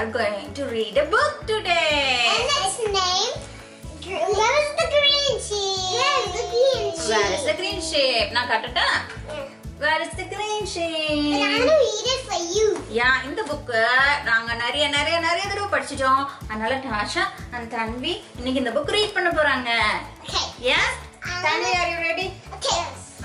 are going to read a book today. And its name. Where is the green sheep? Where is the green sheep? Where is the green sheep? நான் காட்டட்டா? Yeah. Where is the green And I'm sheep? gonna read it for you. யா இந்த book நாங்க நிறைய நிறைய நிறைய தடவை படிச்சிட்டோம் அதனால Dasha and தன்வி இன்னைக்கு இந்த புக் ரீட் பண்ண போறாங்க Okay. Yes Tanvi are you ready Okay.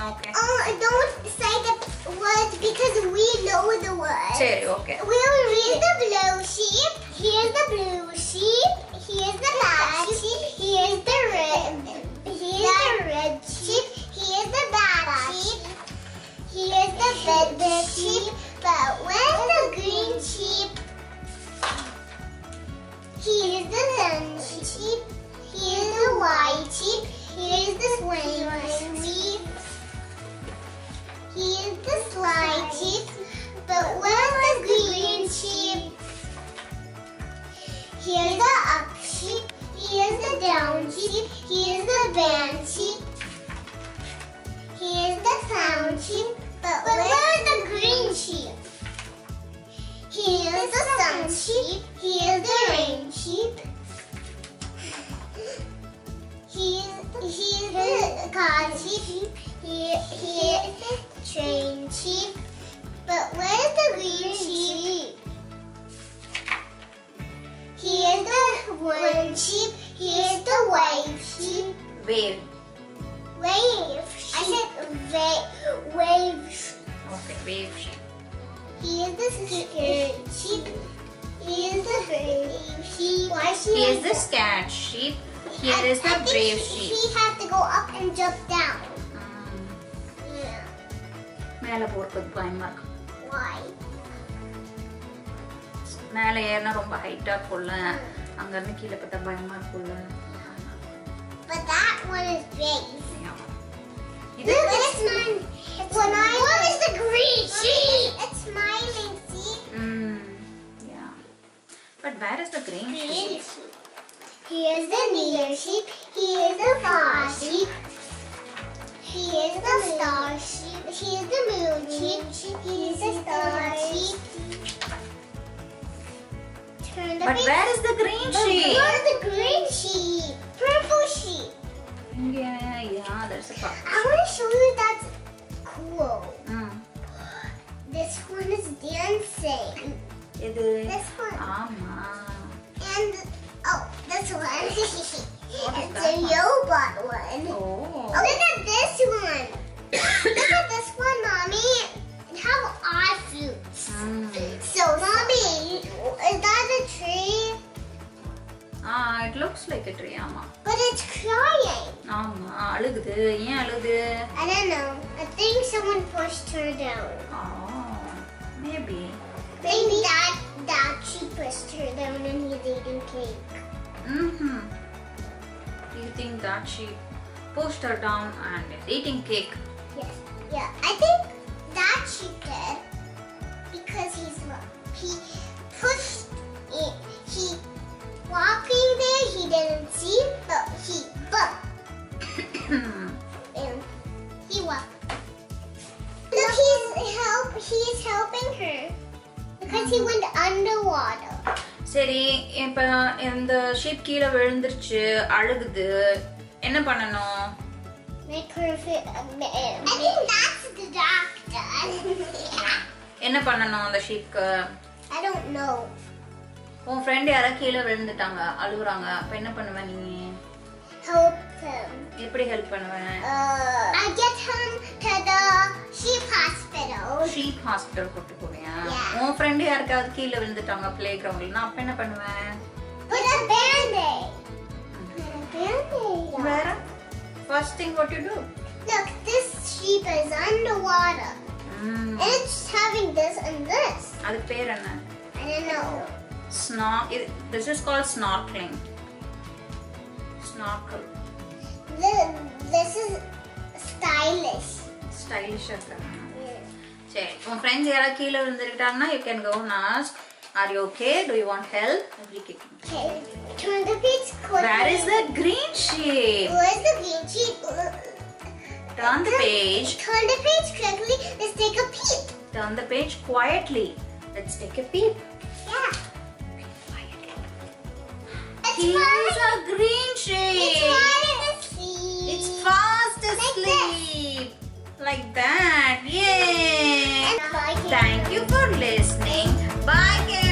Okay Oh, don't say the Was because we know the words. Two, okay. We'll read the blue sheep. Here's the blue sheep. Here's the black sheep. Here's the red. Here's the red sheep. Here's the black sheep. Here's the red sheep. Here's the sun sheep. Here's the rain sheep. Here's, here's the car sheep. Here, here's the train sheep. But where's the green sheep? Here's the one sheep. Here's the white sheep. Wave. Wave. I said wave. Waves. Okay, wave sheep. Sheep Here's the scared sheep. Here's the brave sheep. Why she? Here is the scared sheep. Here is the I think brave she, sheep. She has to go up and jump down. ம், Yeah. மேல போறதுக்கு பயமா இருக்கு Why? மேல ஏறினா ரொம்ப ஹைட்டா இருக்கும்ல அங்க இருந்து கீழே பார்த்தா பயமா இருக்கும்ல But that one is big. ஆமா. This, this one, it's Smiling, see? Mm, yeah. But where is the green sheep? sheep. Here's the near sheep. Here's the far sheep. Here's the star sheep. Here's the moon sheep. Here's the star sheep. Turn the But page. where is the green But sheep? Where's the green sheep? Purple sheep. Yeah, yeah, there's a part. I want to show you that's cool Mm. This one is dancing. இது This one. ஆமா And oh, this one. What is it's that a one? robot one. O Oh, look at this one. look at this one, mommy. It have eye flutes. Mm. So, mommy, is that a tree? Ah, it looks like a tree, ஆமா But it's crying. ஆமா அழுகுது ஏன் அழுகுது I don't know. I think someone pushed her down. Oh, maybe. Maybe that that she pushed her down and he's eating cake. Mm-hmm. You think that she pushed her down and is eating cake? Yes. Yeah. I think that she did because he's he pushed it. He walking there. He didn't see, but he bumped and he walked. Look, he's He's helping her because he went underwater. சரி இப்ப இந்த sheep கீழே விழுந்துருச்சு அழுகுது என்ன பண்ணணும் Make her fit. I think that's the doctor. என்ன பண்ணணும் அந்த ஷீப்க்கு I don't know. உன் ஃப்ரெண்ட் யாராவது கீழே விழுந்துட்டாங்க அழுகுறாங்க அப்ப என்ன பண்ணுவ நீ Help him. எப்படி help Uh, I get him to the sheep hospital. Sheep hospital கூட்டு போவியா Yeah. உன் ஃப்ரெண்டு யாருக்காவது கீழே விழுந்துட்டாங்க பிளே கிரவுண்ட்ல நான் அப்ப என்ன பண்ணுவேன் Put a band-aid. Put a band-aid. on. வேற first thing what you do Look, this sheep is underwater. And it's having this and this. அதுக்கு பேர் என்ன I don't know. ஸ்னா இது this is call snorkelling ஸ்னார்க்கல் This, this is stylish. ஸ்டைலிஷாக இருக்காங்க சரி உன் friends யாராவது கீழே விழுந்துருக்காங்கன்னா you can go நாஸ்க் are you okay to you want help every caking Okay, turn the page quickly. Where is the green shape Where's the green sheep? Turn the page. Turn the page quickly. Let's take a peek. Turn the page quietly. Let's take a peep. Yeah. It's he why- was a green It's shade. why Thank you for listening. Bye,